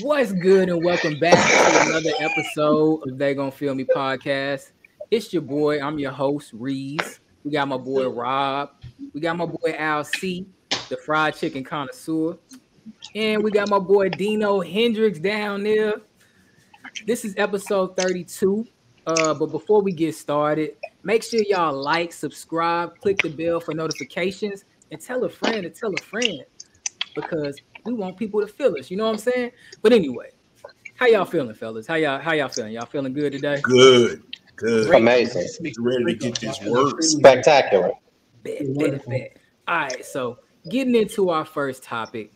What's good and welcome back to another episode of They Gonna Feel Me podcast. It's your boy, I'm your host, Reese. We got my boy Rob. We got my boy Al C, the fried chicken connoisseur. And we got my boy Dino Hendrix down there. This is episode 32. Uh, but before we get started, make sure y'all like, subscribe, click the bell for notifications, and tell a friend to tell a friend because we want people to feel us. You know what I'm saying? But anyway, how y'all feeling, fellas? How y'all how y'all feeling? Y'all feeling good today? Good, good. Amazing. Ready to get this work. Spectacular. Bet, bet, bet. All right, so getting into our first topic,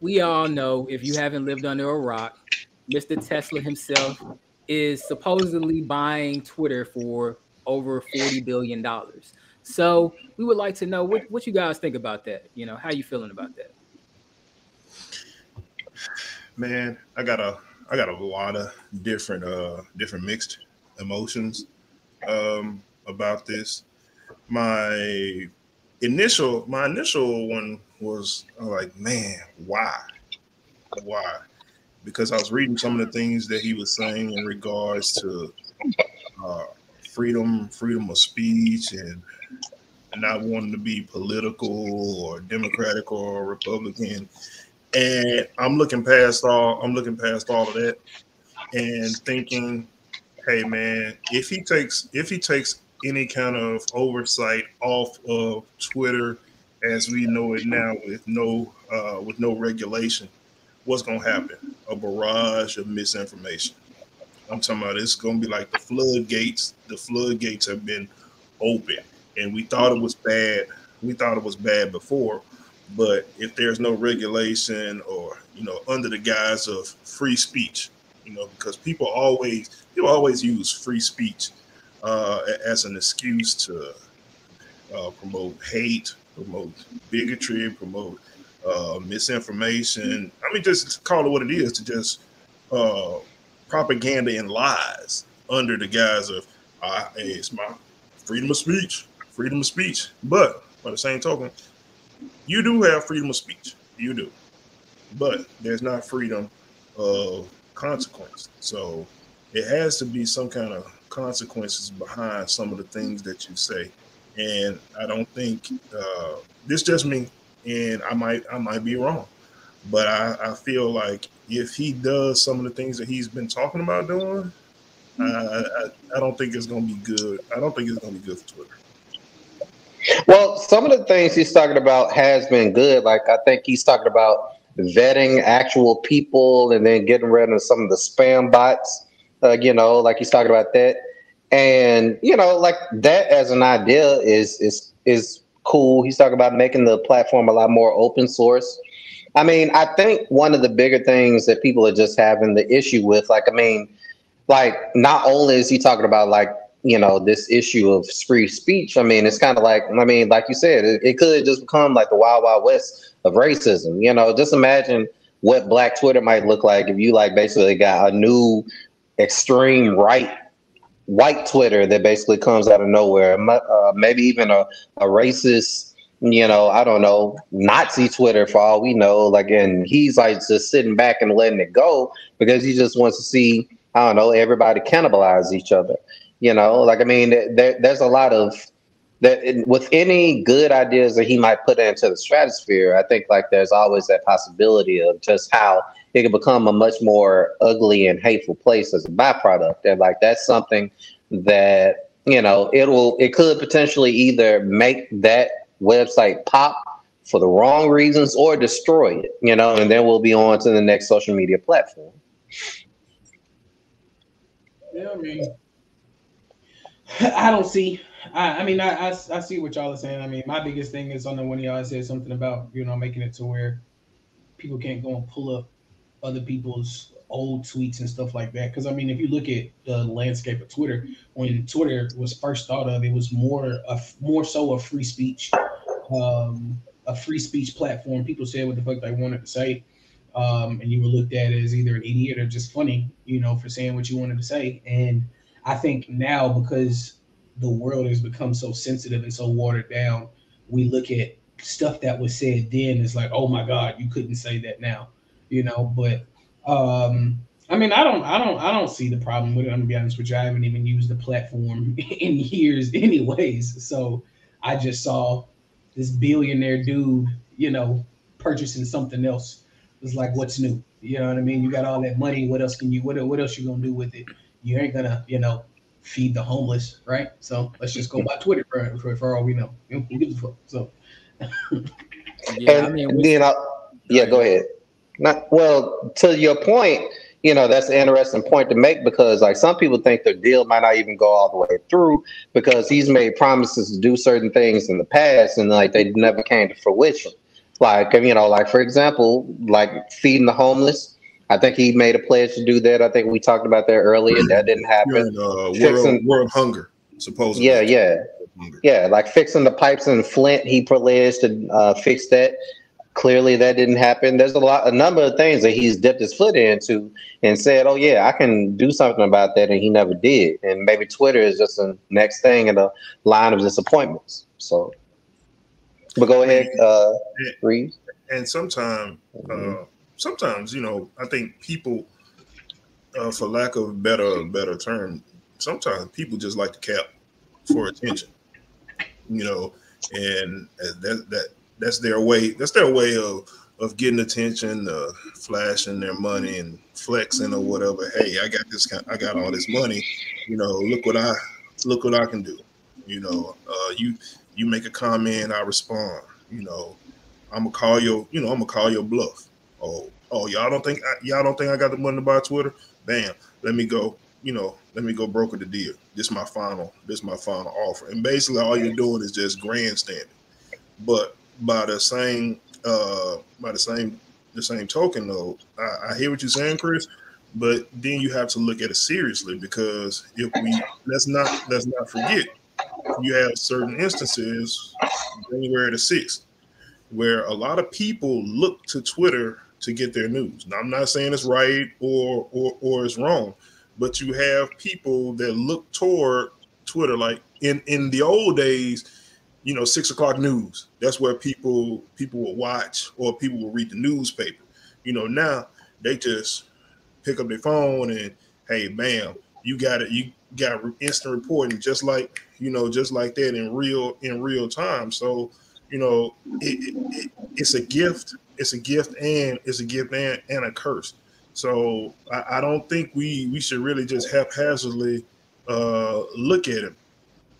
we all know if you haven't lived under a rock, Mr. Tesla himself is supposedly buying Twitter for over forty billion dollars. So we would like to know what, what you guys think about that. You know, how you feeling about that? Man, I got a I got a lot of different uh different mixed emotions um about this. My initial my initial one was like, man, why? Why? Because I was reading some of the things that he was saying in regards to uh, freedom, freedom of speech, and not wanting to be political or Democratic or Republican. And I'm looking past all I'm looking past all of that and thinking, hey man, if he takes if he takes any kind of oversight off of Twitter as we know it now with no uh, with no regulation, what's gonna happen? A barrage of misinformation. I'm talking about it's gonna be like the floodgates. The floodgates have been open, and we thought it was bad. We thought it was bad before, but if there's no regulation or you know under the guise of free speech, you know, because people always people always use free speech uh, as an excuse to uh, promote hate, promote bigotry, promote uh, misinformation. I mean, just call it what it is to just uh, propaganda and lies under the guise of, uh, hey, it's my freedom of speech, freedom of speech. But by the same token, you do have freedom of speech. You do. But there's not freedom of consequence. So it has to be some kind of consequences behind some of the things that you say. And I don't think uh, this just me, and I might I might be wrong, but I, I feel like if he does some of the things that he's been talking about doing, I, I, I don't think it's going to be good. I don't think it's going to be good for Twitter. Well, some of the things he's talking about has been good. Like I think he's talking about vetting actual people and then getting rid of some of the spam bots. Uh, you know, like he's talking about that, and you know, like that as an idea is is is cool. He's talking about making the platform a lot more open source. I mean, I think one of the bigger things that people are just having the issue with, like, I mean, like not only is he talking about like you know this issue of free speech i mean it's kind of like i mean like you said it, it, could just become like the wild wild west of racism you know just imagine what black twitter might look like if you like basically got a new extreme right white twitter that basically comes out of nowhere uh, maybe even a, a racist you know i don't know nazi twitter for all we know like and he's like just sitting back and letting it go because he just wants to see i don't know everybody cannibalize each other you know, like I mean, there, there's a lot of that with any good ideas that he might put into the stratosphere. I think like there's always that possibility of just how it could become a much more ugly and hateful place as a byproduct. And like that's something that you know it will it could potentially either make that website pop for the wrong reasons or destroy it. You know, and then we'll be on to the next social media platform. Yeah, I mean, I don't see. I, I mean, I, I, I see what y'all are saying. I mean, my biggest thing is on the one y'all said something about you know making it to where people can't go and pull up other people's old tweets and stuff like that. Because I mean, if you look at the landscape of Twitter, when Twitter was first thought of, it was more a more so a free speech, um, a free speech platform. People said what the fuck they wanted to say, um, and you were looked at as either an idiot or just funny, you know, for saying what you wanted to say. And I think now because the world has become so sensitive and so watered down, we look at stuff that was said then is like, oh my God, you couldn't say that now, you know. But Um, I mean, I don't, I don't, I don't see the problem with it. I'm gonna be honest with you. I haven't even used the platform in years, anyways. So I just saw this billionaire dude, you know, purchasing something else. It's like, what's new? You know what I mean? You got all that money. What else can you? What what else you gonna do with it? You ain't gonna, you know, feed the homeless, right? So let's just go by Twitter for, for, for all we know. Who gives a fuck? So. yeah, and I mean, then I, yeah, go ahead. Not well to your point. You know, that's an interesting point to make because, like, some people think their deal might not even go all the way through because he's made promises to do certain things in the past and, like, they never came to fruition. Like, you know, like, for example, like feeding the homeless. I think he made a pledge to do that. I think we talked about that earlier. That didn't happen. uh, world, world hunger, supposedly. Yeah, yeah. Yeah, like fixing the pipes in Flint, he pledged to uh, fix that. Clearly, that didn't happen. There's a lot, a number of things that he's dipped his foot into and said, "Oh yeah, I can do something about that," and he never did. And maybe Twitter is just the next thing in the line of disappointments. So, but go ahead, uh, Reed. And sometimes, uh, sometimes you know, I think people, uh, for lack of better better term, sometimes people just like to cap for attention. You know, and that that that's their way. That's their way of of getting attention, uh, flashing their money and flexing or whatever. Hey, I got this. I got all this money. You know, look what I look what I can do. You know, uh, you you make a comment, I respond. You know, I'm gonna call your. You know, I'm gonna call your bluff. Oh, oh, y'all don't think y'all don't think I got the money to buy Twitter? Bam, let me go. You know, let me go broker the deal. This is my final. This is my final offer. And basically, all you're doing is just grandstanding. But by the same uh by the same the same token though I, I, hear what you're saying chris but then you have to look at it seriously because if we let's not let's not forget you have certain instances january the 6th where a lot of people look to twitter to get their news now i'm not saying it's right or or or it's wrong but you have people that look toward twitter like in in the old days you know, six o'clock news. That's where people people will watch or people will read the newspaper. You know, now they just pick up their phone and hey, bam, you got it. You got instant reporting just like you know, just like that in real in real time. So you know, it, it, it's a gift. It's a gift and it's a gift and, and a curse. So I, I don't think we we should really just haphazardly uh, look at it.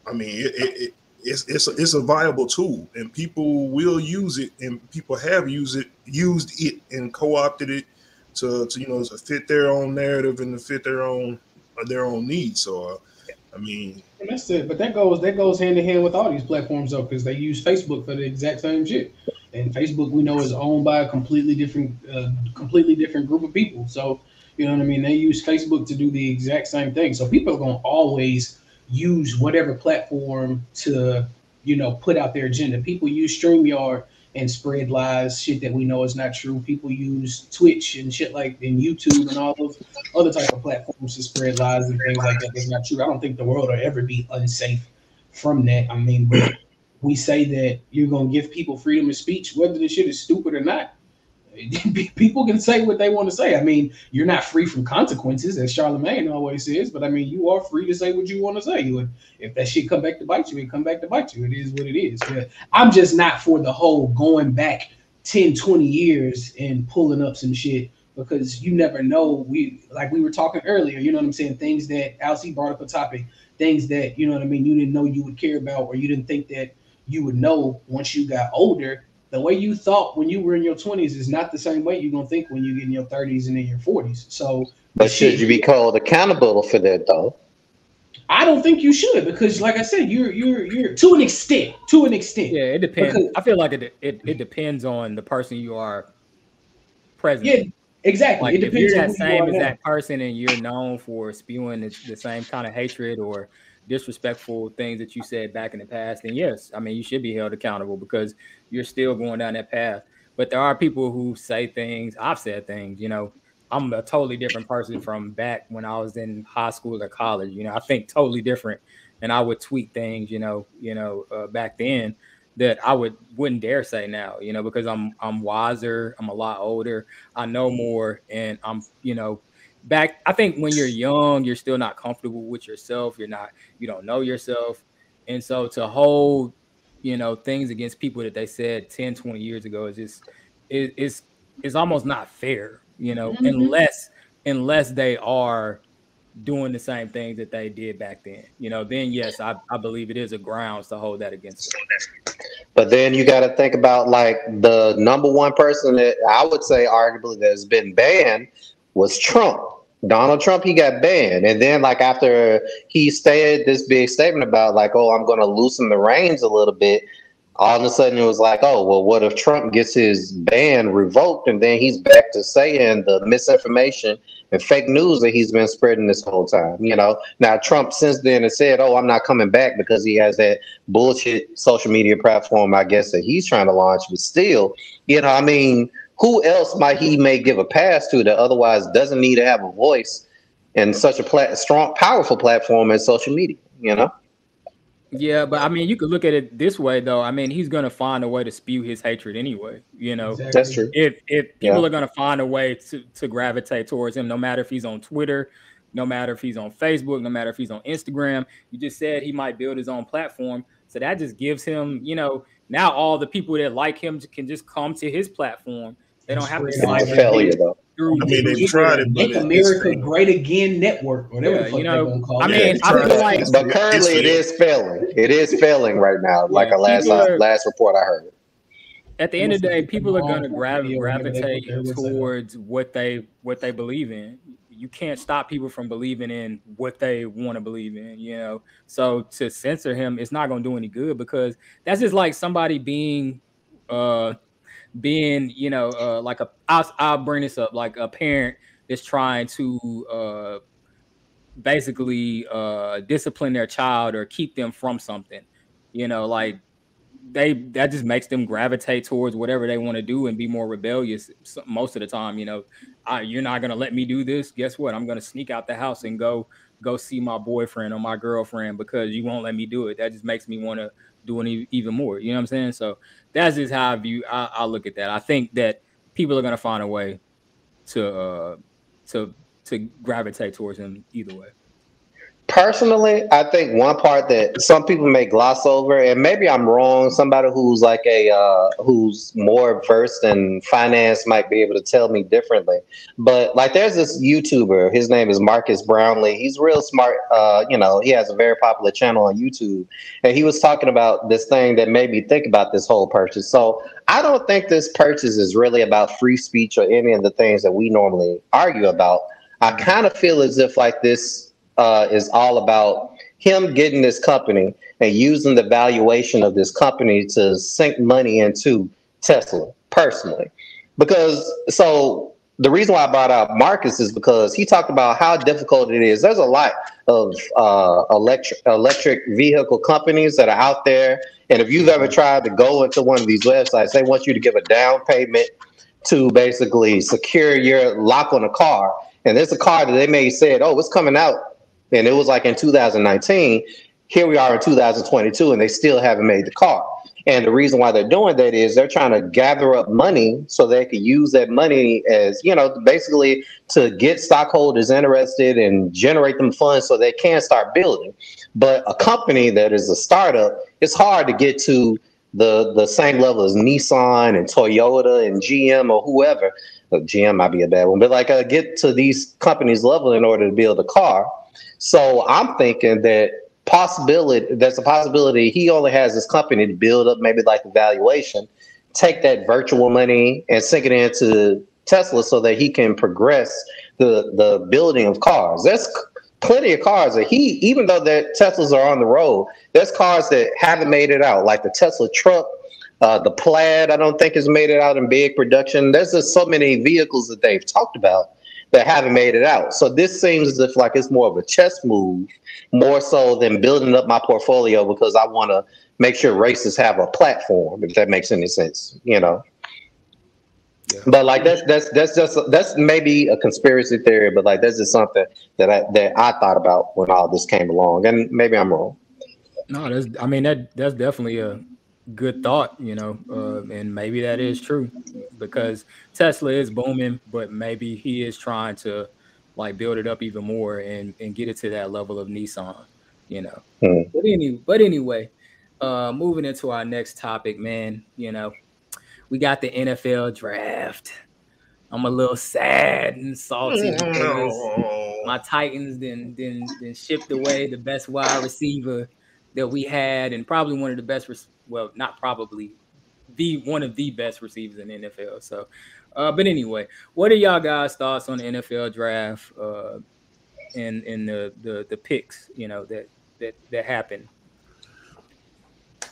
I mean, it, it, it's it's a, it's a viable tool, and people will use it, and people have used it used it and co-opted it to, to you know to fit their own narrative and to fit their own uh, their own needs. So, uh, I mean, and that's it. But that goes that goes hand in hand with all these platforms though, because they use Facebook for the exact same shit. And Facebook, we know, is owned by a completely different, uh, completely different group of people. So, you know what I mean? They use Facebook to do the exact same thing. So people are gonna always use whatever platform to, you know, put out their agenda. People use StreamYard and spread lies, shit that we know is not true. People use Twitch and shit like and YouTube and all those other type of platforms to spread lies and things like that. That's not true. I don't think the world will ever be unsafe from that. I mean, but we say that you're gonna give people freedom of speech, whether the shit is stupid or not. people can say what they want to say. I mean, you're not free from consequences, as Charlemagne always says, but I mean, you are free to say what you want to say. You if that shit come back to bite you, it come back to bite you. It is what it is. But I'm just not for the whole going back 10, 20 years and pulling up some shit because you never know. We like we were talking earlier, you know what I'm saying? Things that Alcy brought up a topic, things that you know what I mean, you didn't know you would care about, or you didn't think that you would know once you got older the way you thought when you were in your 20s is not the same way you're gonna think when you get in your 30s and in your 40s. So But should you be called accountable for that though? I don't think you should because like I said, you're you're you're to an extent, to an extent. Yeah, it depends. Because, I feel like it, it it depends on the person you are present. Yeah, exactly. Like it if you're that same as now. that person and you're known for spewing the, the same kind of hatred or disrespectful things that you said back in the past, then yes, I mean you should be held accountable because you're still going down that path. But there are people who say things. I've said things. You know, I'm a totally different person from back when I was in high school or college. You know, I think totally different, and I would tweet things. You know, you know, uh, back then that I would wouldn't dare say now, you know, because I'm I'm wiser, I'm a lot older, I know more, and I'm you know back. I think when you're young, you're still not comfortable with yourself. You're not you don't know yourself, and so to hold you know things against people that they said 10, 20 years ago is just it, it's it's almost not fair, you know, mm-hmm. unless unless they are doing the same things that they did back then. You know, then yes, I, I believe it is a grounds to hold that against them. But then you got to think about like the number one person that I would say arguably that has been banned was Trump. Donald Trump, he got banned. And then, like, after he said this big statement about, like, oh, I'm going to loosen the reins a little bit, all of a sudden it was like, oh, well, what if Trump gets his ban revoked and then he's back to saying the misinformation and fake news that he's been spreading this whole time? You know, now Trump since then has said, oh, I'm not coming back because he has that bullshit social media platform, I guess, that he's trying to launch. But still, you know, I mean, who else might he may give a pass to that otherwise doesn't need to have a voice in such a plat- strong, powerful platform as social media? You know. Yeah, but I mean, you could look at it this way, though. I mean, he's going to find a way to spew his hatred anyway. You know, exactly. that's true. If if people yeah. are going to find a way to to gravitate towards him, no matter if he's on Twitter, no matter if he's on Facebook, no matter if he's on Instagram. You just said he might build his own platform, so that just gives him, you know, now all the people that like him can just come to his platform. They don't have to like failure though through. I mean, they tried it, Make America Great Again Network, whatever. Yeah, you know, I mean, I feel like, but currently it is failing. It is failing right now. Yeah, like a last are, last report I heard. At the end of the day, people are going to gravitate towards what they what they believe in. You can't stop people from believing in what they want to believe in, you know. So to censor him, it's not going to do any good because that's just like somebody being uh being, you know, uh, like a I'll, bring this up like a parent is trying to uh, basically uh, discipline their child or keep them from something, you know, like they that just makes them gravitate towards whatever they want to do and be more rebellious most of the time. You know, I, you're not gonna let me do this. Guess what? I'm gonna sneak out the house and go go see my boyfriend or my girlfriend because you won't let me do it. That just makes me want to do it even more. You know what I'm saying? So that's just how I view. I, I look at that. I think that people are gonna find a way to uh, to to gravitate towards him either way. Personally, I think one part that some people may gloss over, and maybe I'm wrong. Somebody who's like a uh, who's more versed in finance might be able to tell me differently. But like, there's this YouTuber. His name is Marques Brownlee. He's real smart. Uh, you know, he has a very popular channel on YouTube, and he was talking about this thing that made me think about this whole purchase. So I don't think this purchase is really about free speech or any of the things that we normally argue about. I kind of feel as if like this uh, is all about him getting this company and using the valuation of this company to sink money into Tesla personally. Because so the reason why I brought out Marques is because he talked about how difficult it is. There's a lot of uh, electric electric vehicle companies that are out there, and if you've ever tried to go into one of these websites, they want you to give a down payment to basically secure your lock on a car. And there's a car that they may said, "Oh, it's coming out and it was like in 2019. Here we are in 2022, and they still haven't made the car. And the reason why they're doing that is they're trying to gather up money so they can use that money as, you know, basically to get stockholders interested and generate them funds so they can start building. But a company that is a startup, it's hard to get to the the same level as Nissan and Toyota and GM or whoever. GM might be a bad one, but like uh, get to these companies' level in order to build a car. So I'm thinking that possibility there's a possibility he only has his company to build up maybe like a valuation, take that virtual money and sink it into Tesla so that he can progress the the building of cars. There's plenty of cars that he even though that Teslas are on the road, there's cars that haven't made it out, like the Tesla truck. Uh, the plaid, I don't think has made it out in big production. There's just so many vehicles that they've talked about that haven't made it out. So this seems as if like it's more of a chess move, more so than building up my portfolio because I want to make sure races have a platform. If that makes any sense, you know. Yeah. But like that's that's that's just that's maybe a conspiracy theory, but like that's just something that I that I thought about when all this came along, and maybe I'm wrong. No, that's I mean that that's definitely a good thought, you know, uh, and maybe that is true because Tesla is booming, but maybe he is trying to like build it up even more and and get it to that level of Nissan, you know. Hmm. But any but anyway, uh, moving into our next topic, man, you know, we got the NFL draft. I'm a little sad and salty because my Titans then then then shipped away the best wide receiver that we had, and probably one of the best. well, not probably the one of the best receivers in the NFL. So, uh, but anyway, what are y'all guys' thoughts on the NFL draft uh, and and the, the the picks? You know that that that happened.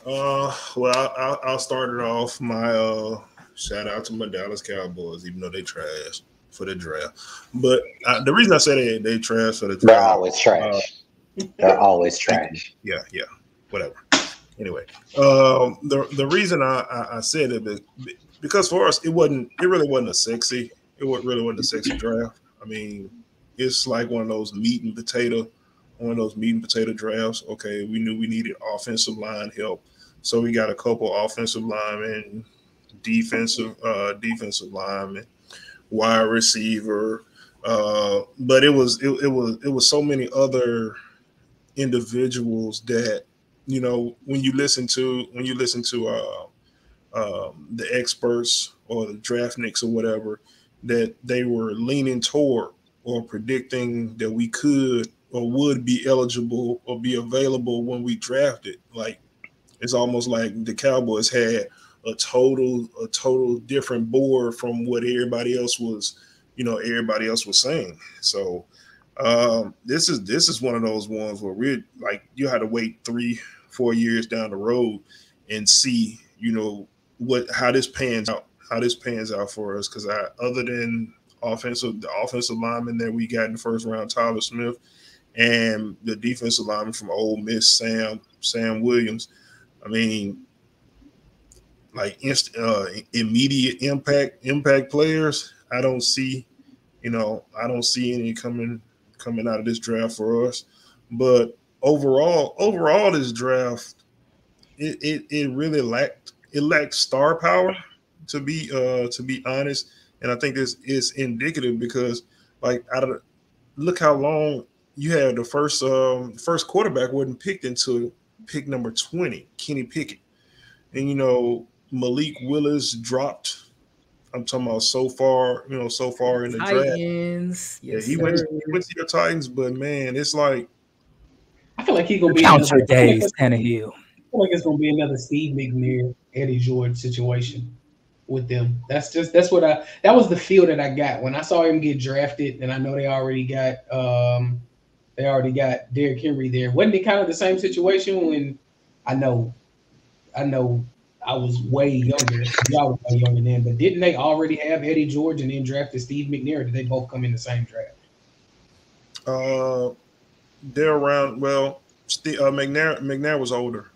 Uh, well, I'll, I'll start it off. My uh, shout out to my Dallas Cowboys, even though they trash for the draft. But uh, the reason I say they they trash for the They're draft, always trash. They're always trash. yeah, yeah, whatever. Anyway, um, the the reason I, I, I said it because for us it wasn't it really wasn't a sexy it really wasn't a sexy draft. I mean, it's like one of those meat and potato, one of those meat and potato drafts. Okay, we knew we needed offensive line help, so we got a couple offensive linemen, defensive uh, defensive linemen, wide receiver. Uh, but it was it, it was it was so many other individuals that you know when you listen to when you listen to uh, um, the experts or the draftniks or whatever that they were leaning toward or predicting that we could or would be eligible or be available when we drafted. Like it's almost like the cowboys had a total a total different board from what everybody else was you know everybody else was saying. So um, this is this is one of those ones where we're like you had to wait three, four years down the road and see, you know, what how this pans out, how this pans out for us. Because I, other than offensive, the offensive lineman that we got in the first round, Tyler Smith, and the defensive lineman from Ole Miss, Sam Sam Williams. I mean, like inst- uh, immediate impact impact players. I don't see, you know, I don't see any coming coming out of this draft for us. But overall, overall, this draft, it it, it really lacked it lacked star power to be uh to be honest. And I think this is indicative because like out of look how long you had the first um first quarterback wasn't picked until pick number 20, Kenny Pickett. And you know, Malik Willis dropped. I'm talking about so far, you know, so far in the draft. Titans. Yeah, Yes, he went, he went to your Titans, but man, it's like I feel like he's gonna be Count another, your days, I feel like it's gonna be another Steve McNair, Eddie George situation with them. That's just that's what I that was the feel that I got when I saw him get drafted, and I know they already got um they already got Derrick Henry there. Wasn't it kind of the same situation when I know I know I was way younger. Y'all were way younger then, but didn't they already have Eddie George and then drafted Steve McNair? Did they both come in the same draft? uh they're around. Well, Steve, uh, McNair McNair was older.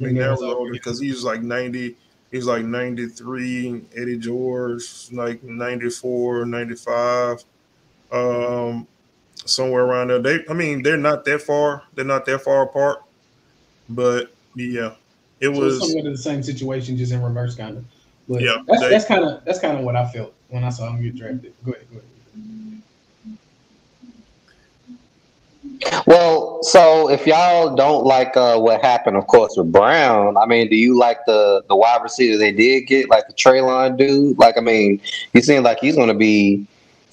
McNair was older because he was like 90. He's like 93. Eddie George like 94, 95. Um, somewhere around there. They, I mean, they're not that far. They're not that far apart. But yeah, it So was. somewhat of the same situation, just in reverse, kind of. But Yeah, that's they- that's kind of that's kind of what I felt when I saw him get drafted. Go ahead, go ahead. Well, so if y'all don't like uh, what happened, of course, with Brown, I mean, do you like the the wide receiver they did get, like the Treylon dude? Like, I mean, he seems like he's going to be.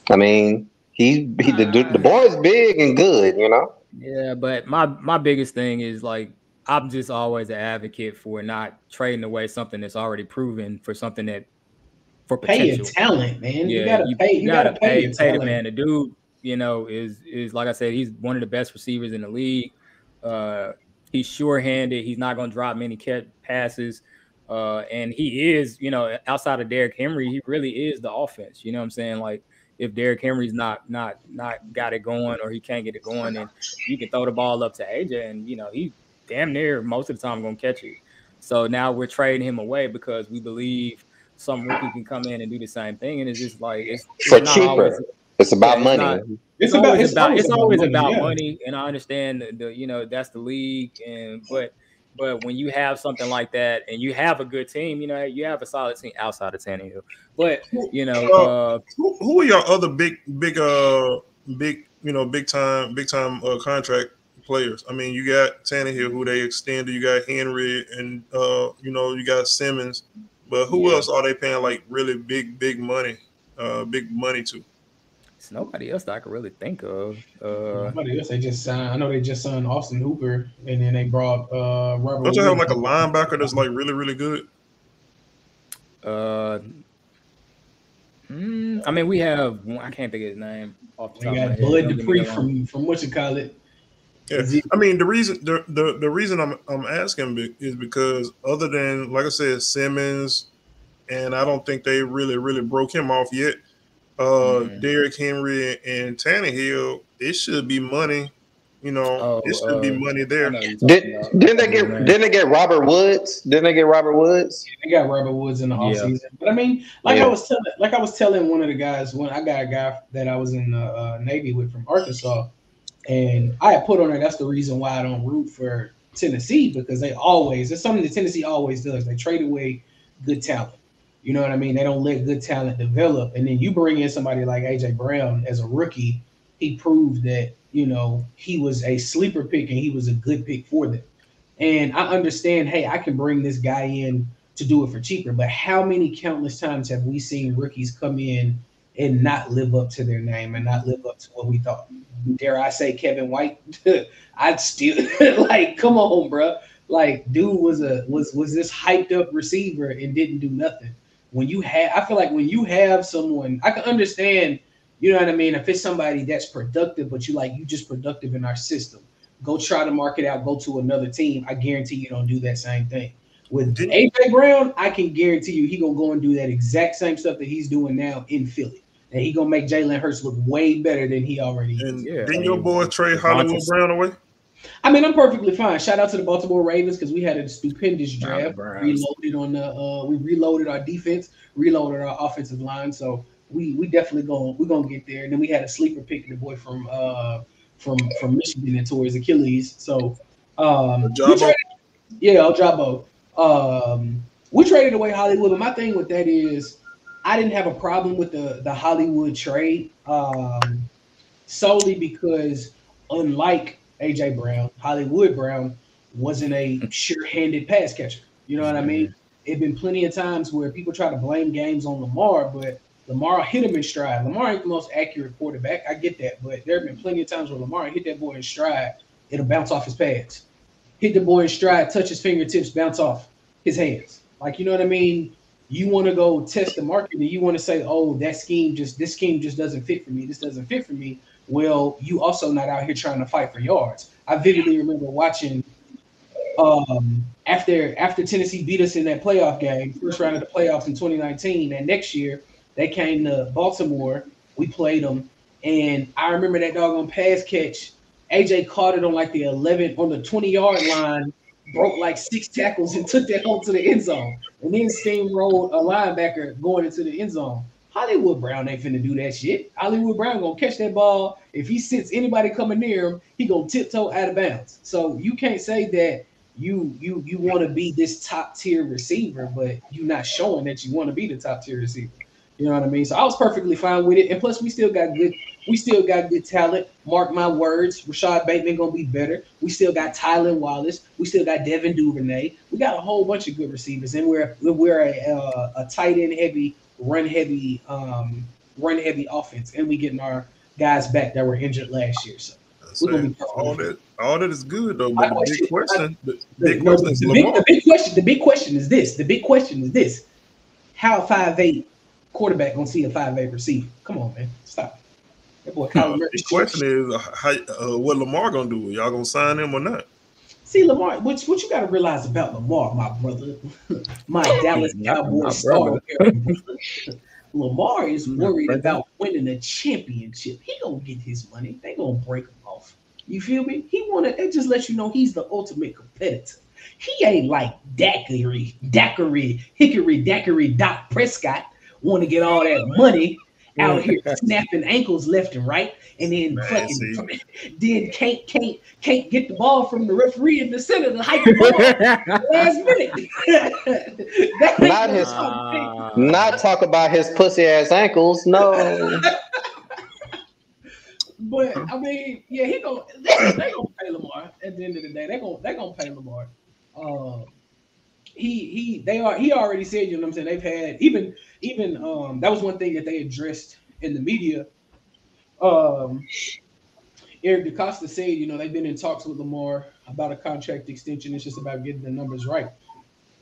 I mean, he, he the the boy's big and good, you know. Yeah, but my my biggest thing is like I'm just always an advocate for not trading away something that's already proven for something that for Pay your talent, man. Yeah, you gotta pay. You, gotta, pay, pay, your pay the talent. man. The dude, you know, is is like I said, he's one of the best receivers in the league. Uh, he's sure-handed. He's not going to drop many passes, uh, and he is, you know, outside of Derrick Henry, he really is the offense. You know what I'm saying? Like if Derrick Henry's not not not got it going or he can't get it going, and you can throw the ball up to AJ, and you know he damn near most of the time gonna catch it. So now we're trading him away because we believe some rookie can come in and do the same thing, and it's just like it's, it's For not cheaper. always- It's about Yeah, it's money. not- It's, it's always it's about it's always about yeah. money, and I understand the, the you know that's the league, and but But when you have something like that and you have a good team, you know, you have a solid team outside of Tannehill. But you know, uh, who, who are your other big, big, uh, big, you know, big time, big time uh, contract players? I mean, you got Tannehill, who they extended. You got Henry, and uh, you know, you got Simmons. But who Yeah. else are they paying like really big, big money, uh, big money to? it's nobody else that I can really think of. Uh, Somebody else they just signed. I know they just signed Austin Hooper, and then they brought uh Robert. Don't you have like a linebacker that's like really, really good? uh, mm, I mean, we have I can't think of his name off the We top of my got head. Bud Don't Dupree from from what you call it. Yeah, I mean the reason the, the the reason I'm I'm asking is because other than like I said Simmons, and I don't think they really really broke him off yet. Uh, Mhm. Derrick Henry and Tannehill, it should be money. You know, Oh, it should be uh, money there. know who you're talking Did, about. didn't they get name. didn't they get Robert Woods? Didn't they get Robert Woods? They got Robert Woods in the Yeah. offseason. But I mean, like Yeah. I was telling, like I was telling one of the guys when I got a guy that I was in the uh, Navy with from Arkansas, and I had put on there. That's the reason why I don't root for Tennessee because they always it's something that Tennessee always does. They trade away good talent. You know what I mean? They don't let good talent develop, and then you bring in somebody like AJ Brown as a rookie. He proved that you know he was a sleeper pick and he was a good pick for them. And I understand, hey, I can bring this guy in to do it for cheaper. But how many countless times have we seen rookies come in and not live up to their name and not live up to what we thought? Dare I say Kevin White? I'd still like, come on, bro. Like, dude was a was was this hyped up receiver and didn't do nothing. When you have, I feel like when you have someone, I can understand. You know what I mean? If it's somebody that's productive, but you like you just productive in our system, go try to market out. Go to another team. I guarantee you don't do that same thing. With AJ Brown, I can guarantee you he gonna go and do that exact same stuff that he's doing now in Philly, and he gonna make Jalen Hurts look way better than he already is. Yeah, didn't I your mean, boy trade Devontae Hollywood Brown away? I mean, I'm perfectly fine. Shout out to the Baltimore Ravens because we had a stupendous draft. Browns. Reloaded on the, uh, we reloaded our defense, reloaded our offensive line. So we we definitely going we're gonna get there. And then we had a sleeper pick, the boy from uh from from Michigan and tore his Achilles. So um, we Ojabo? traded- yeah, Ojabo. Um, we traded away Hollywood, but my thing with that is I didn't have a problem with the the Hollywood trade um, solely because unlike AJ Brown, Hollywood Brown wasn't a sure-handed pass catcher. You know what I mean? It been plenty of times where people try to blame games on Lamar, but Lamar hit him in stride. Lamar ain't the most accurate quarterback. I get that, but there have been plenty of times where Lamar hit that boy in stride, it'll bounce off his pads. Hit the boy in stride, touch his fingertips, bounce off his hands. Like you know what I mean? You want to go test the market and you want to say, oh, that scheme just this scheme just doesn't fit for me. This doesn't fit for me. Well, you also not out here trying to fight for yards. I vividly remember watching um after after Tennessee beat us in that playoff game, first round of the playoffs in 2019, and next year they came to Baltimore. We played them, and I remember that doggone pass catch. AJ caught it on like the 11 on the 20 yard line, broke like six tackles and took that home to the end zone, and then steamrolled a linebacker going into the end zone. Hollywood Brown ain't finna do that shit. Hollywood Brown gonna catch that ball. If he sits anybody coming near him, he gonna tiptoe out of bounds. So you can't say that you you you want to be this top tier receiver, but you not showing that you want to be the top tier receiver. You know what I mean? So I was perfectly fine with it. And plus, we still got good. We still got good talent. Mark my words. Rashod Bateman gonna be better. We still got Tylan Wallace. We still got Devin Duvernay. We got a whole bunch of good receivers, and we're we're a, a, a tight end heavy, run heavy, um, run heavy offense, and we getting our guys back that were injured last year. So We're gonna be Saying all that all that is good though, but the big question- the big question the, is big, the big question. The big question is this. The big question is this: How a five eight quarterback gonna see a five eight receiver? Come on, man, stop. That boy Kyler Murray. the question is uh, how uh, what Lamar gonna do? Y'all gonna sign him or not? See Lamar, what, what you got to realize about Lamar, my brother, my Dallas Not Cowboys my star. brother. Lamar is worried about winning a championship. He gonna get his money. They gonna break him off. You feel me? He wanna. It just lets you know he's the ultimate competitor. He ain't like Daiquiri, Daiquiri, Hickory, Daiquiri, Dak Prescott want to get all that money out here snapping ankles left and right, and then Man, fucking see. then can't can't can't get the ball from the referee in the center to hype the ball last minute. that Not his- Uh. Not talk about his pussy ass ankles. No. But I mean, yeah, he gonna they, they gonna pay Lamar at the end of the day. They gonna they gonna pay Lamar. Uh, he he they are he already said, you know what I'm saying? They've had even even um that was one thing that they addressed in the media. Um Eric DeCosta said, you know, they've been in talks with Lamar about a contract extension. It's just about getting the numbers right.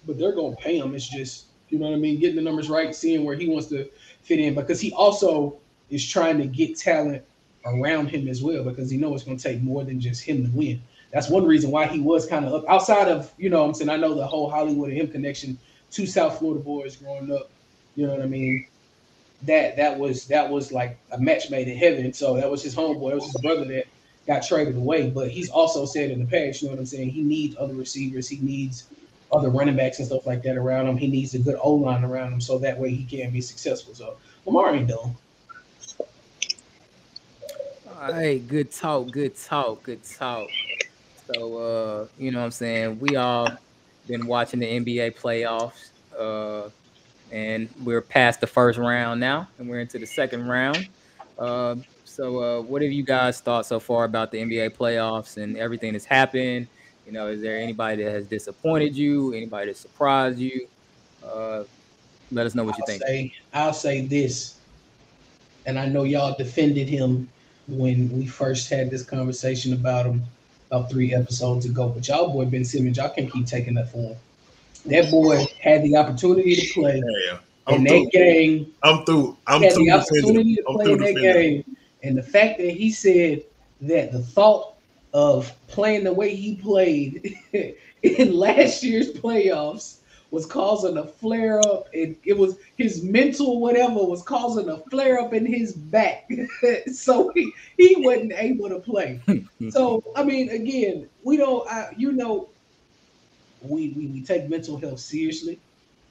But they're gonna pay him. It's just, you know what I mean, getting the numbers right, seeing where he wants to fit in because he also is trying to get talent around him as well because he knows it's going to take more than just him to win. That's one reason why he was kind of up outside of, you know, I'm saying I know the whole Hollywood and him connection, two South Florida boys growing up, you know what I mean? That that was that was like a match made in heaven. So that was his homeboy, that was his brother that got traded away. But he's also said in the past, you know what I'm saying? He needs other receivers, he needs other running backs and stuff like that around him. He needs a good O line around him so that way he can be successful. So Lamar ain't dumb. Hey, good talk, good talk, good talk. So uh, you know what I'm saying? We all been watching the NBA playoffs. Uh and we're past the first round now, and we're into the second round. Uh, so uh what have you guys thought so far about the NBA playoffs and everything that's happened? You know, is there anybody that has disappointed you, anybody that surprised you? Uh let us know what you I'll think. Say, I'll say this, and I know y'all defended him when we first had this conversation about him about three episodes ago. But y'all boy Ben Simmons, y'all can't keep taking that for him. That boy had the opportunity to play Yeah, in I'm that through. game. I'm through. I'm He had through the opportunity defending. to play in that defending. game, and the fact that he said that the thought of playing the way he played in last year's playoffs was causing a flare up, and it was his mental whatever was causing a flare up in his back, so he he wasn't able to play. So I mean, again, we don't, I, you know, we, we we take mental health seriously.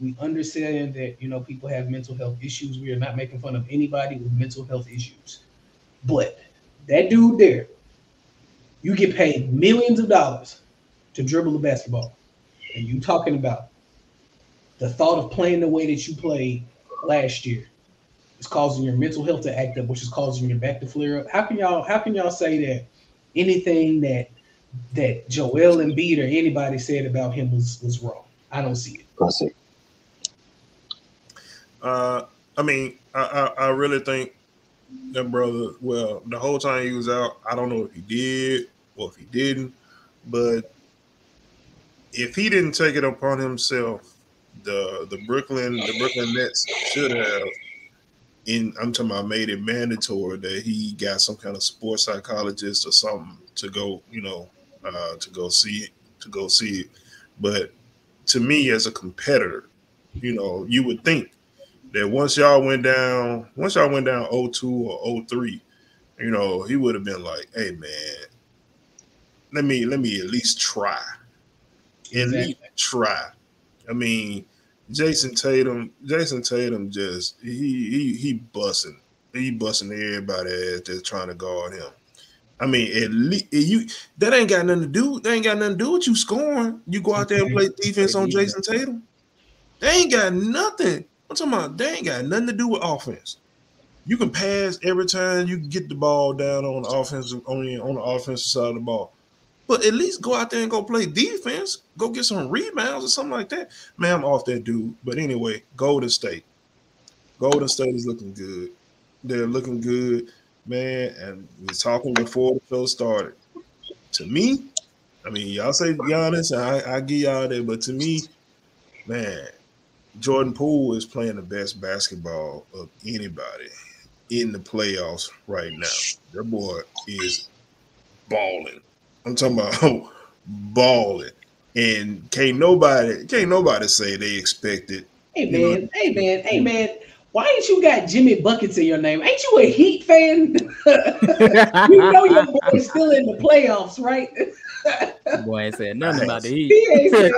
We understand that you know people have mental health issues. We are not making fun of anybody with mental health issues, but that dude there, you get paid millions of dollars to dribble a basketball, and you talking about the thought of playing the way that you played last year is causing your mental health to act up, which is causing your back to flare up. How can y'all how can y'all say that anything that that Joel Embiid or anybody said about him was was wrong? I don't see it. Pussy. Uh, I mean, I, I I really think that brother. Well, the whole time he was out, I don't know if he did or if he didn't, but if he didn't take it upon himself, the the Brooklyn the Brooklyn Nets should have. In I'm talking about made it mandatory that he got some kind of sports psychologist or something to go, you know, uh, to go see to go see it. But to me, as a competitor, you know, you would think that once y'all went down, once y'all went down 0-2 or 0-3, you know, he would have been like, "Hey man, let me let me at least try, at Exactly. least try." I mean, Jason Tatum, Jason Tatum just he he he busting, he busting everybody ass that's trying to guard him. I mean, at least you that ain't got nothing to do. That ain't got nothing to do with you scoring. You go out there and play defense on Jason Tatum. They ain't got nothing. I'm talking about they ain't got nothing to do with offense. You can pass every time you can get the ball down on the offensive on the on the offensive side of the ball. But at least go out there and go play defense. Go get some rebounds or something like that. Man, I'm off that dude. But anyway, Golden State. Golden State is looking good. They're looking good, man. And we were talking before the show started. To me, I mean, y'all say Giannis, and I, I give y'all that, but to me, man, Jordan Poole is playing the best basketball of anybody in the playoffs right now. That boy is balling. I'm talking about oh, balling. And can't nobody can't nobody say they expected. Hey You know- hey man, hey man. Why ain't you got Jimmy Buckets in your name? Ain't you a Heat fan? you know your boy's still in the playoffs, right? Boy ain't saying nothing about the Heat. He ain't saying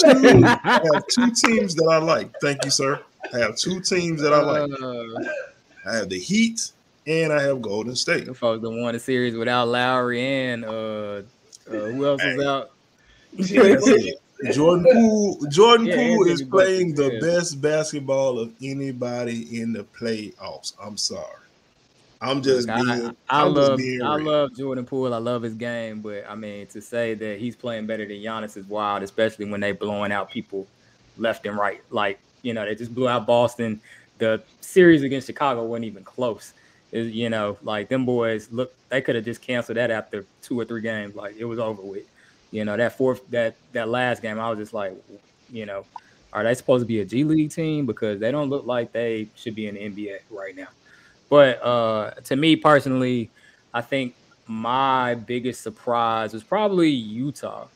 shit about. I have two teams that I like. Thank you, sir. I have two teams that I like. Uh, I have the Heat, and I have Golden State. The folks that won the series without Lowry and uh, uh who else is out? Jordan Poole. Jordan Yeah, Poole is playing the yeah. best basketball of anybody in the playoffs. I'm sorry. I'm just Look, I, being. I just love being I love Jordan Poole. I love his game, but I mean to say that he's playing better than Giannis is wild, especially when they blowing out people left and right. Like you know they just blew out Boston. The series against Chicago wasn't even close. It- you know, like them boys look, they could have just canceled that after two or three games. Like it was over with. You know that fourth that that last game, I was just like, you know, are they supposed to be a G League team because they don't look like they should be in the NBA right now. But uh, to me personally, I think my biggest surprise was probably Utah.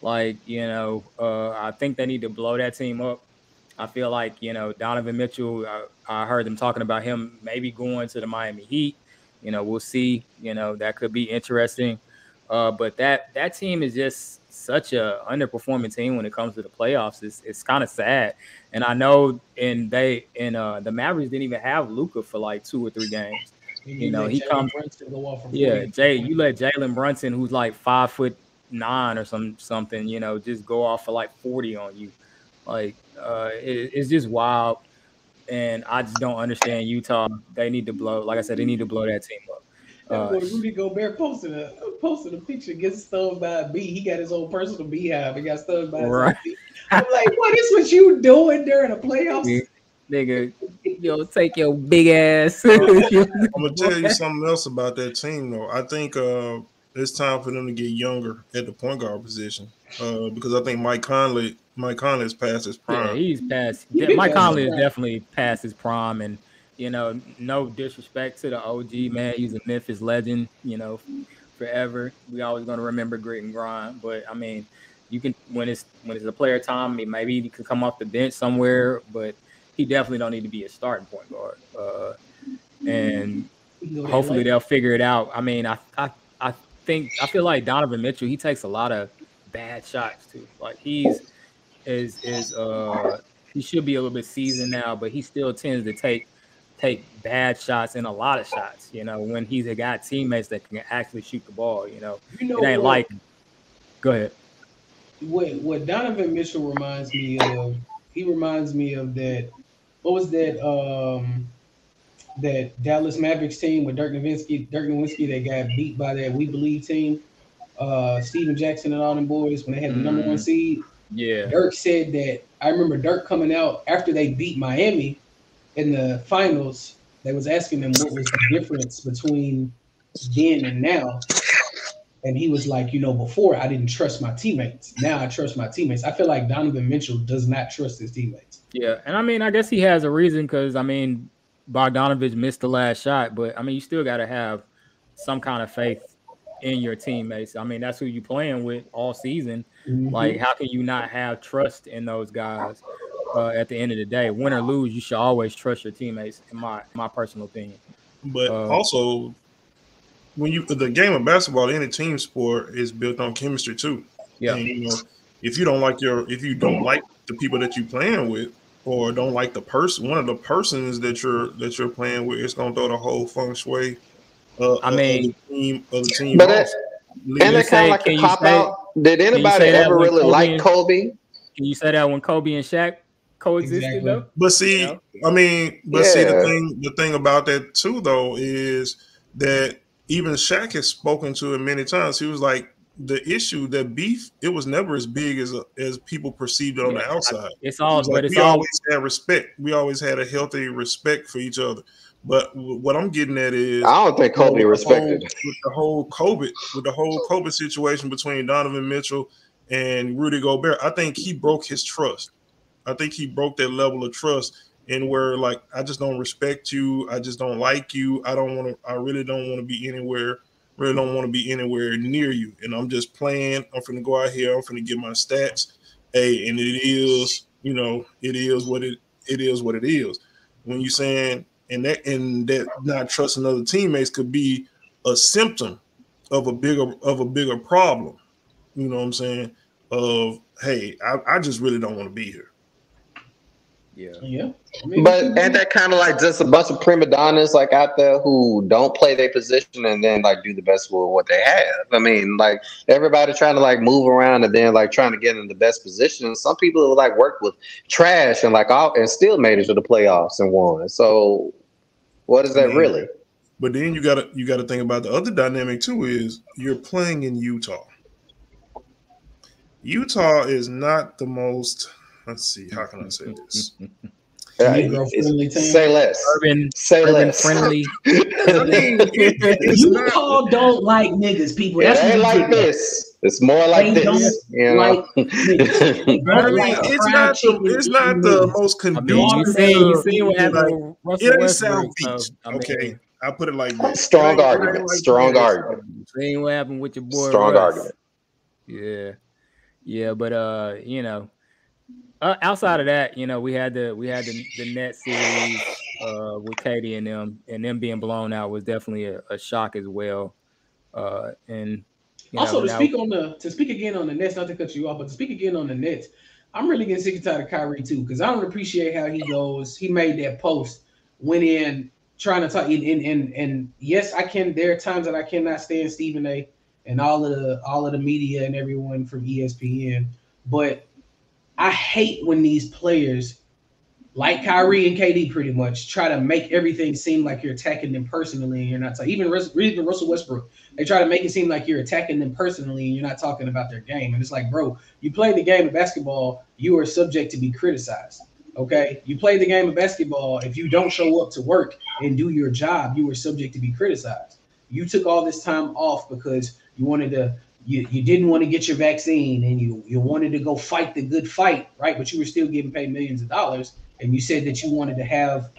Like, you know, uh, I think they need to blow that team up. I feel like, you know, Donovan Mitchell, I, I heard them talking about him maybe going to the Miami Heat. You know, we'll see. You know, that could be interesting. Uh, but that that team is just such a underperforming team when it comes to the playoffs. It's it's kind of sad. And I know and they and uh the Mavericks didn't even have Luka for like two or three games. You know, he comes- Brunson go off Yeah, 40. Jay, you let Jalen Brunson, who's like five foot nine or some something, you know, just go off for like forty on you. Like, uh, it, it's just wild, and I just don't understand Utah. They need to blow. Like I said, they need to blow that team. That Uh, boy Rudy Gobert posted a posted a picture gets stung by a bee. He got his own personal beehive and got stung by a bee. I'm like, what is what you doing during the playoffs? Yeah. Nigga, yo, take your big ass. I'm gonna tell you something else about that team, though. I think uh, it's time for them to get younger at the point guard position uh, because I think Mike Conley, Mike Conley is past his prime. Yeah, he's past. He yeah, Mike Conley is definitely past his prime, and you know, no disrespect to the OG man. He's a Memphis legend. You know, forever. We always gonna remember grit and grind. But I mean, you can when it's when it's a player time, maybe he could come off the bench somewhere, but he definitely don't need to be a starting point guard. Uh, and hopefully they'll figure it out. I mean, I, I I think I feel like Donovan Mitchell, he takes a lot of bad shots too. Like he's is is uh he should be a little bit seasoned now, but he still tends to take take bad shots and a lot of shots, you know, when he's got teammates that can actually shoot the ball, you know. You know It ain't what, like go ahead. what what Donovan Mitchell reminds me of. He reminds me of that. What was that? Um, that Dallas Mavericks team with Dirk Nowitzki. Dirk Nowitzki that got beat by that We Believe team. Uh, Stephen Jackson and all them boys when they had the number one Mhm. seed. Yeah. Dirk said that I remember Dirk coming out after they beat Miami in the finals. They was asking him what was the difference between then and now. And he was like, you know, before I didn't trust my teammates. Now I trust my teammates. I feel like Donovan Mitchell does not trust his teammates. Yeah, and I mean, I guess he has a reason because I mean, Bogdanovich missed the last shot, but I mean, you still got to have some kind of faith in your teammates. I mean, that's who you playing with all season. Mm-hmm. Like, how can you not have trust in those guys? Uh, at the end of the day, win or lose, you should always trust your teammates. In my my personal opinion. But Uh, also, when you the game of basketball, any team sport is built on chemistry too. Yeah. And, you know, if you don't like your, if you don't like the people that you're playing with, or don't like the person, one of the persons that you're that you're playing with, it's gonna throw the whole feng shui. Uh, I of- mean- of the team of the team. But that, and that kind of like can a cop say- out. Did anybody ever when really Kobe like and- Kobe? Can you say that when Kobe and Shaq coexisted Exactly. though? But see, Yeah. I mean, but see the thing the thing about that too though is that even Shaq has spoken to it many times. He was like the issue that beef it was never as big as as people perceived it on Yeah, the outside. It's He all, was but like, it's we all always had respect. We always had a healthy respect for each other. But w- what I'm getting at is I don't think Kobe respected. whole- with the whole COVID, with the whole COVID situation between Donovan Mitchell and Rudy Gobert. I think he broke his trust. I think he broke that level of trust, and where like I just don't respect you. I just don't like you. I don't want to. I really don't want to be anywhere. Really don't want to be anywhere near you. And I'm just playing. I'm gonna go out here. I'm gonna get my stats. Hey, and it is, you know, it is what it it is what it is. When you saying and that and that not trusting other teammates could be a symptom of a bigger of a bigger problem. You know what I'm saying? Of hey, I, I just really don't want to be here. Yeah. Yeah. But and that kind of like just a bunch of prima donnas like out there who don't play their position and then like do the best with what they have. I mean, like everybody trying to like move around and then like trying to get in the best position. Some people like work with trash and like all and still made it to the playoffs and won. So what is that really? But then you gotta you gotta think about the other dynamic too is you're playing in Utah. Utah is not the most let's see, how can I say this? say less. Urban, say urban less. friendly. I mean, Utah don't like niggas, people. That's it ain't like this. It's more like they this. You know? Like I like it's not the it's not the most conducive. I mean, you see, you see what happened. Like, it ain't South Beach. So, I mean, okay, I put it like this. Strong argument. Like strong this. argument. Same what happened with your boy. Strong Russ. argument. Yeah, yeah, but uh, you know, uh, outside of that, you know, we had the we had the, the net series uh, with KD and them, and them being blown out was definitely a, a shock as well. Uh, and also know, to speak on the to speak again on the Nets, not to cut you off, but to speak again on the Nets, I'm really getting sick and tired of Kyrie too because I don't appreciate how he goes. He made that post, went in trying to talk, and and and, and yes, I can. There are times that I cannot stand Stephen A. and all of the all of the media and everyone from ESPN, but I hate when these players, like Kyrie and KD, pretty much try to make everything seem like you're attacking them personally, and you're not. Talking. Even even Russell Westbrook, they try to make it seem like you're attacking them personally, and you're not talking about their game. And it's like, bro, you play the game of basketball, you are subject to be criticized. Okay, you play the game of basketball. If you don't show up to work and do your job, you are subject to be criticized. You took all this time off because you wanted to you, you didn't want to get your vaccine and you, you wanted to go fight the good fight, right? But you were still getting paid millions of dollars. And you said that you wanted to have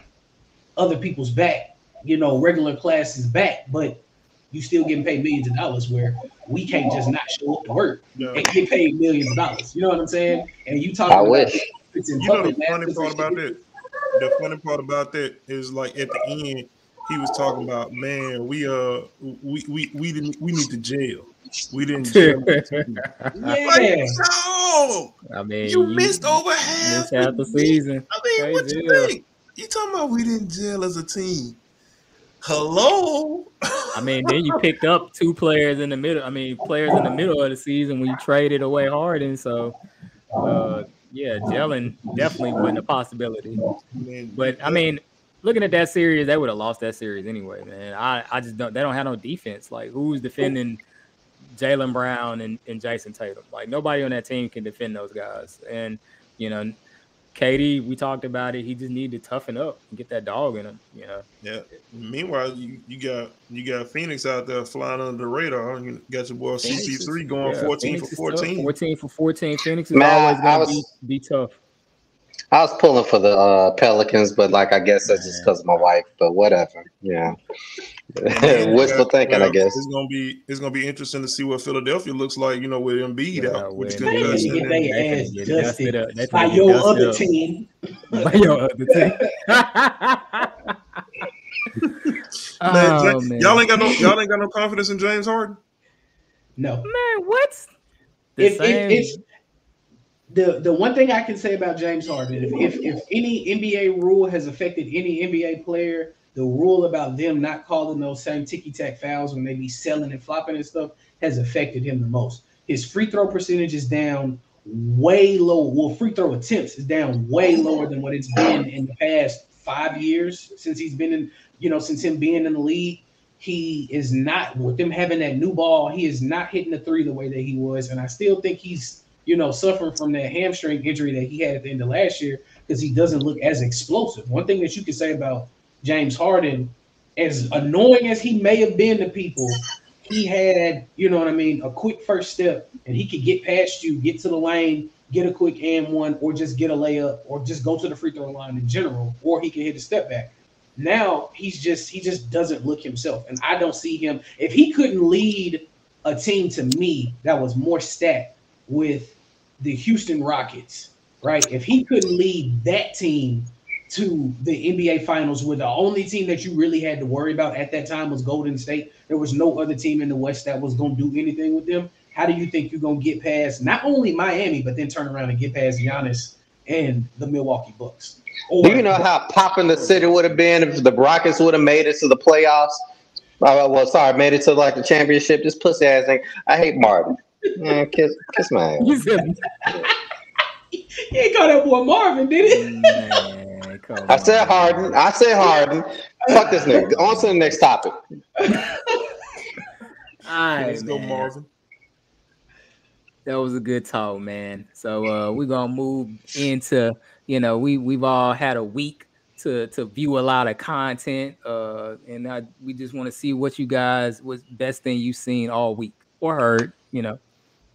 other people's back, you know, regular classes back, but you still getting paid millions of dollars where we can't just not show up to work yeah. and get paid millions of dollars. You know what I'm saying? And you talking I about wish. It's in you know the funny part about that. The funny part about that is like at the end, he was talking about, man, we uh we we we didn't we need to jail. We didn't. yeah. Like, no. I mean, you, you missed over half, missed half the season. I mean, what you think? You talking about we didn't jail as a team? Hello. I mean, then you picked up two players in the middle. I mean, players in the middle of the season when you traded away Harden. So, uh, yeah, gelling definitely wasn't a possibility. But I mean, looking at that series, they would have lost that series anyway, man. I, I just don't. They don't have no defense. Like, who's defending? Jaylen Brown and, and Jayson Tatum. Like nobody on that team can defend those guys. And you know, KD, we talked about it. He just needed to toughen up and get that dog in him. You know. Yeah. Meanwhile, you, you got you got Phoenix out there flying under the radar. You got your boy CP3 going yeah, 14 Phoenix for 14. 14 for 14. Phoenix is Man, always going to be, be tough. I was pulling for the uh, Pelicans, but like I guess that's just because of my wife. But whatever. Yeah. Wishful thinking, well, I guess. It's gonna be it's gonna be interesting to see what Philadelphia looks like. You know, with Embiid yeah, out, which could be get their ass dusted by your other team. by your other team. oh, man, y'all ain't got no y'all ain't got no confidence in James Harden. No, man. What? if, if it's the the one thing I can say about James Harden, if, if if any NBA rule has affected any NBA player, the rule about them not calling those same ticky tack fouls when they be selling and flopping and stuff has affected him the most. His free throw percentage is down way low. Well, free throw attempts is down way lower than what it's been in the past five years since he's been in, you know, since him being in the league. He is not with them having that new ball. He is not hitting the three the way that he was, and I still think he's, you know, suffering from that hamstring injury that he had at the end of last year because he doesn't look as explosive. One thing that you can say about James Harden, as annoying as he may have been to people, he had, you know what I mean, a quick first step, and he could get past you, get to the lane, get a quick and one, or just get a layup, or just go to the free throw line in general, or he can hit a step back. Now he's just he just doesn't look himself, and I don't see him. If he couldn't lead a team to me that was more stacked with the Houston Rockets, right? If he couldn't lead that team to the NBA Finals, where the only team that you really had to worry about at that time was Golden State. There was no other team in the West that was going to do anything with them. How do you think you're going to get past not only Miami, but then turn around and get past Giannis and the Milwaukee Bucks. Or, Do you know how popping the city would have been if the Rockets would have made it to the playoffs? Uh, well, sorry, made it to like the championship. This pussy ass thing. I hate Marvin. Man, kiss, kiss my ass. he ain't call that boy Marvin, did he? Man, I said Harden. I said Harden. Fuck this nigga. On to the next topic. All right, Let's go, Marvin. That was a good talk, man. So uh, we're gonna move into, you know, we we've all had a week to to view a lot of content, uh, and I, we just want to see what you guys was best thing you've seen all week or heard. You know,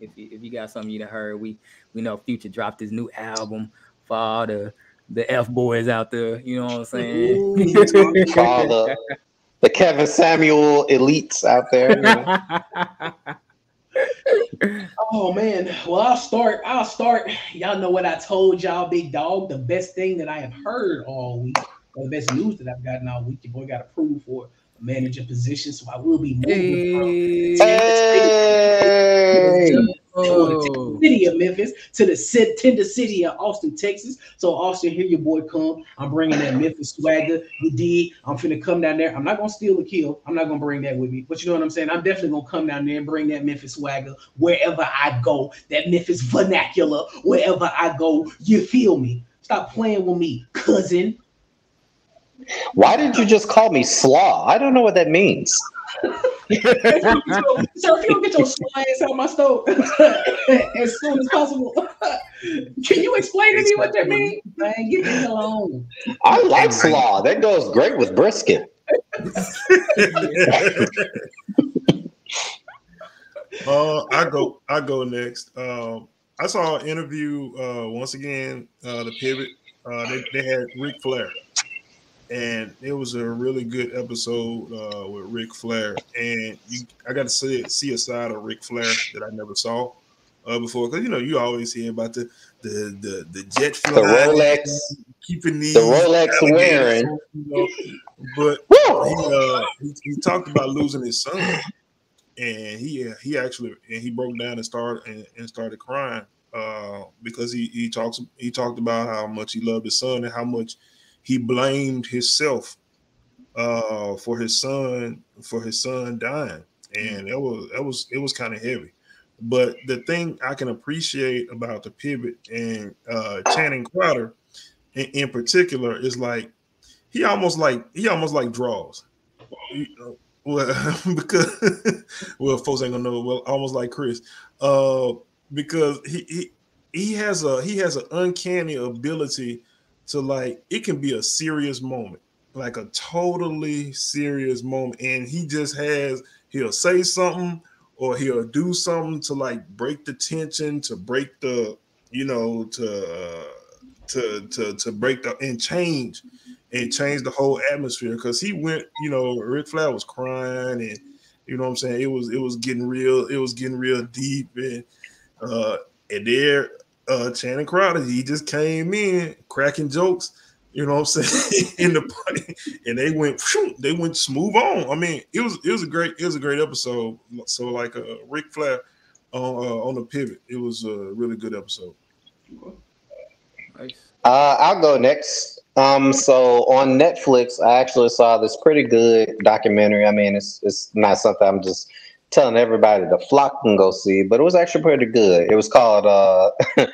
if you, if you got something you heard, we we know Future dropped his new album for all the the F boys out there. You know what I'm saying? Ooh, the, the Kevin Samuel elites out there. You know? oh man. Well, I'll start. I'll start. Y'all know what I told y'all, big dog. The best thing that I have heard all week, or the best news that I've gotten all week. Your boy got approved for a manager position, so I will be moving hey. from hey. Oh. city of Memphis to the tender city of Austin, Texas. So Austin, here your boy come. I'm bringing that Memphis swagger. You dig? I'm finna come down there. I'm not gonna steal the kill. I'm not gonna bring that with me. But you know what I'm saying? I'm definitely gonna come down there and bring that Memphis swagger wherever I go. That Memphis vernacular wherever I go. You feel me? Stop playing with me, cousin. Why did you just call me slaw? I don't know what that means. so if you don't get your slaw ass out my stove as soon as possible, can you explain to me what that means? Man, get me alone. I like slaw. That goes great with brisket. uh, I go. I go next. Um, I saw an interview uh, once again. Uh, the pivot. Uh, they, they had Ric Flair and it was a really good episode uh, with Ric Flair. And you, I got to see see a side of Ric Flair that I never saw uh, before. Because you know you always hear about the the the, the jet flying, the Rolex, keeping these the Rolex wearing. You know, but he, uh, he, he talked about losing his son, and he uh, he actually and he broke down and started and, and started crying uh, because he he talks he talked about how much he loved his son and how much he blamed himself uh, for his son for his son dying, and it was that was it was kind of heavy. But the thing I can appreciate about the pivot and uh, Channing Crowder in, in particular is like he almost like he almost like draws. well, because well, folks ain't gonna know. Well, almost like Chris, uh, because he he he has a he has an uncanny ability so like it can be a serious moment, like a totally serious moment, and he just has he'll say something or he'll do something to like break the tension, to break the you know to uh, to to to break the and change and change the whole atmosphere because he went you know Ric Flair was crying and you know what I'm saying it was it was getting real it was getting real deep and uh and there uh Channing Crowder, he just came in cracking jokes, you know what I'm saying, in the party, and they went they went smooth on. I mean, it was it was a great it was a great episode. So like uh Ric Flair on uh, on the pivot, it was a really good episode. Nice. Uh, I'll go next. Um, so on Netflix, I actually saw this pretty good documentary. I mean, it's it's not something I'm just telling everybody to flock and go see, but it was actually pretty good. It was called uh,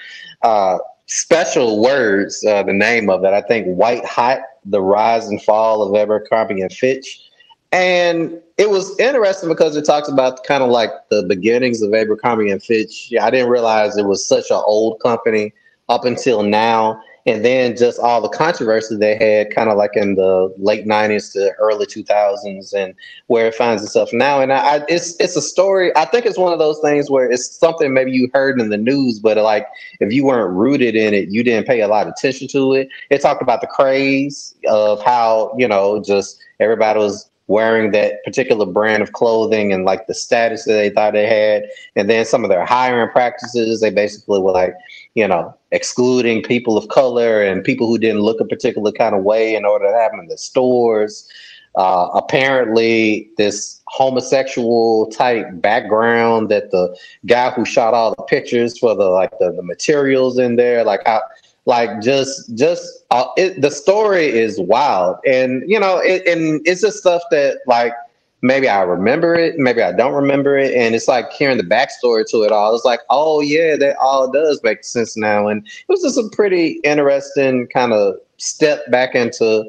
uh, Special Words, uh, the name of it. I think White Hot: The Rise and Fall of Abercrombie and Fitch. And it was interesting because it talks about kind of like the beginnings of Abercrombie and Fitch. I didn't realize it was such an old company up until now and then just all the controversy they had kind of like in the late 90s to early 2000s and where it finds itself now. And I, it's it's a story i think it's one of those things where it's something maybe you heard in the news but like if you weren't rooted in it you didn't pay a lot of attention to it. It talked about the craze of how you know just everybody was wearing that particular brand of clothing and like the status that they thought they had. And then some of their hiring practices they basically were like you know, excluding people of color and people who didn't look a particular kind of way in order to have them in the stores. Uh, apparently, this homosexual type background that the guy who shot all the pictures for the like the, the materials in there, like how like just just uh, it, the story is wild and you know it, and it's just stuff that like maybe i remember it maybe i don't remember it and it's like hearing the backstory to it all. It's like oh yeah that all does make sense now. And it was just a pretty interesting kind of step back into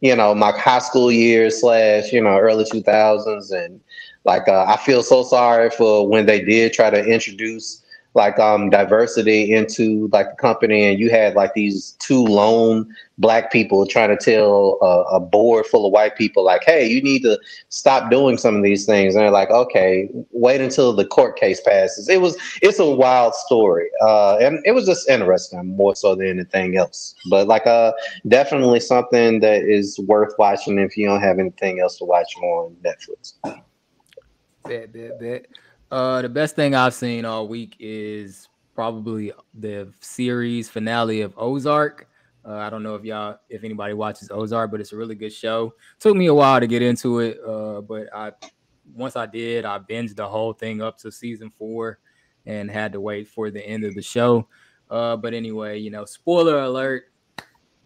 you know my high school years slash you know early 2000s and like uh, i feel so sorry for when they did try to introduce like um diversity into like the company and you had like these two lone black people trying to tell a, a board full of white people like hey you need to stop doing some of these things. And they're like okay wait until the court case passes. It was it's a wild story uh and it was just interesting more so than anything else. But like uh definitely something that is worth watching if you don't have anything else to watch on netflix. Bet bet bet uh, the best thing I've seen all week is probably the series finale of Ozark. Uh, I don't know if y'all, if anybody watches Ozark, but it's a really good show. Took me a while to get into it, uh, but I once I did, I binged the whole thing up to season four, and had to wait for the end of the show. Uh, but anyway, you know, spoiler alert: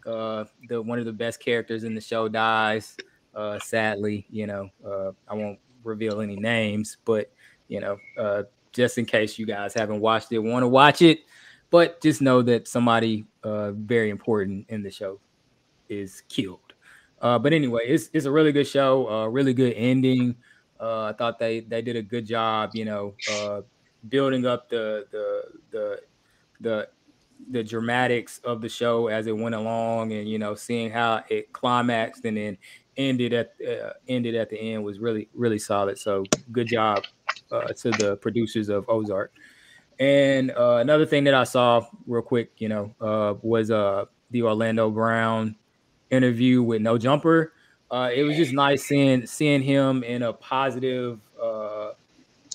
uh, the one of the best characters in the show dies. Uh, sadly, you know, uh, I won't reveal any names, but you know, uh, just in case you guys haven't watched it, want to watch it, but just know that somebody uh, very important in the show is killed. Uh, but anyway, it's it's a really good show, uh, really good ending. Uh, I thought they they did a good job, you know, uh, building up the the the the the dramatics of the show as it went along, and you know, seeing how it climaxed and then ended at uh, ended at the end was really really solid. So good job uh, to the producers of Ozark. And uh, another thing that I saw real quick, you know, uh, was uh, the Orlando Brown interview with No Jumper. Uh, it was just nice seeing seeing him in a positive, uh,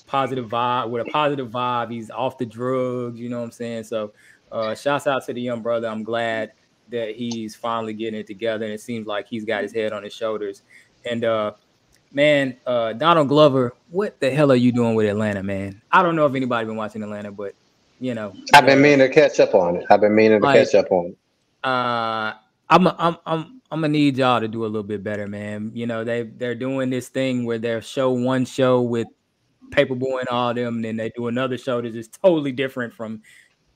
positive vibe with a positive vibe. He's off the drugs, you know what I'm saying. So, uh, shouts out to the young brother. I'm glad that he's finally getting it together, and it seems like he's got his head on his shoulders. And uh, man, uh, Donald Glover, what the hell are you doing with Atlanta, man? I don't know if anybody been watching Atlanta, but you know, I've been meaning to catch up on it. I've been meaning to like, catch up on it. Uh, I'm, I'm, I'm, I'm gonna need y'all to do a little bit better, man. You know, they they're doing this thing where they'll show one show with Paper Boi and all them, and then they do another show that's just totally different from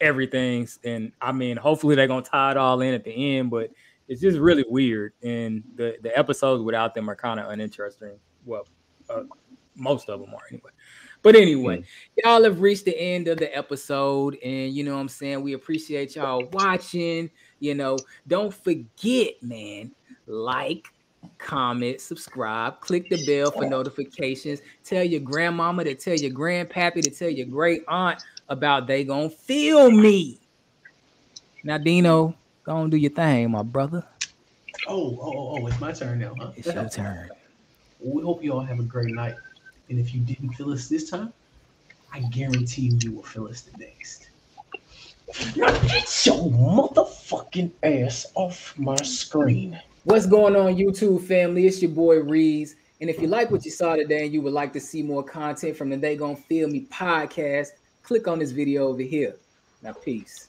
everything. And I mean, hopefully they're gonna tie it all in at the end, but it's just really weird. And the the episodes without them are kind of uninteresting. Well, uh, most of them are anyway. But anyway, mm-hmm. y'all have reached the end of the episode, and you know what I'm saying. We appreciate y'all watching. You know, don't forget, man, like, comment, subscribe, click the bell for notifications. Tell your grandmama to tell your grandpappy to tell your great aunt about they gonna feel me. Now, Dino, Go on, do your thing, my brother. Oh, oh, oh, oh, it's my turn now, huh? It's your turn. We hope you all have a great night. And if you didn't feel us this time, I guarantee you, you will feel us the next. Now get your motherfucking ass off my screen. What's going on, YouTube family? It's your boy Rees. And if you like what you saw today and you would like to see more content from the They Gonna Feel Me podcast, click on this video over here. Now, peace.